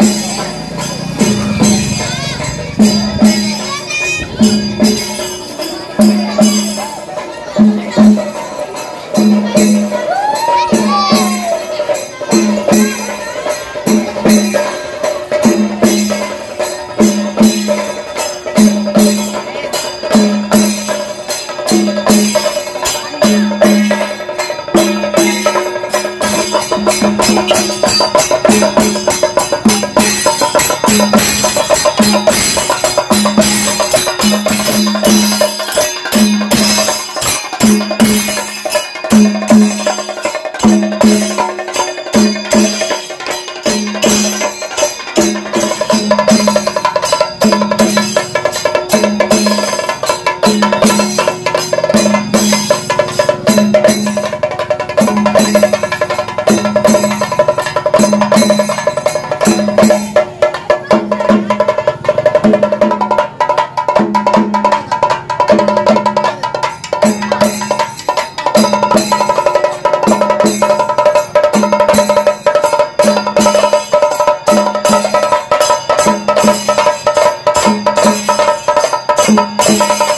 Thank you. Música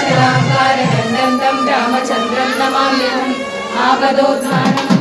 श्रीराङ्गारदण्डं रामचन्द्रं नमाम्यहम्। आपदोद्धारणम्